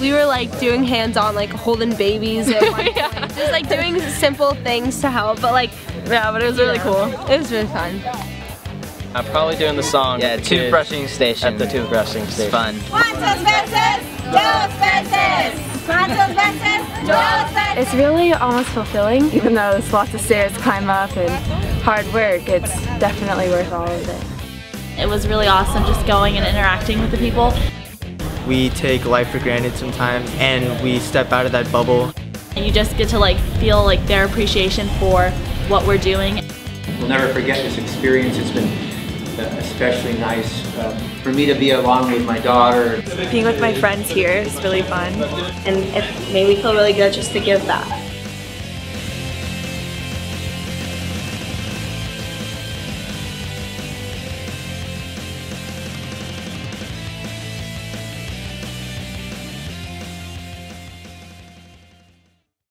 we were like doing hands-on, like holding babies, yeah. just like doing simple things to help. But like, yeah, but it was really know. cool. It was really fun. I'm probably doing the song. Yeah, the toothbrushing station. At the toothbrushing station. It's fun. It's really almost fulfilling, even though it's lots of stairs to climb up and hard work. It's definitely worth all of it. It was really awesome just going and interacting with the people. We take life for granted sometimes and we step out of that bubble. And you just get to like feel like their appreciation for what we're doing. We'll never forget this experience. It's been especially nice uh, for me to be along with my daughter. Being with my friends here is really fun. And it made me feel really good just to give that.